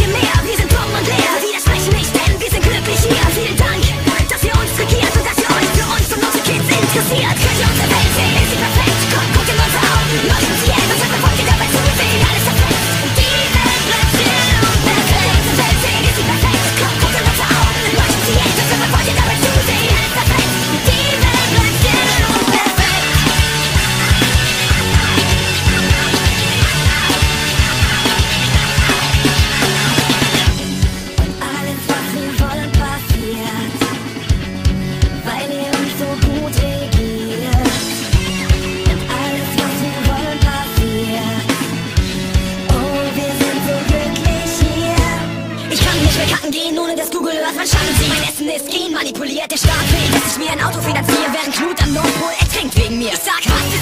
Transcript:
Wir sind dumm und leer. Widersprechen nicht, denn wir sind glücklich hier. Vielen Dank. Essen gehen, ohne dass Google hört, wann schaffen sie? Mein Essen ist genmanipuliert, der Staat will, dass ich mir ein Auto finanziere, während Knut am Nordpol ertrinkt wegen mir. Ich sag, was ist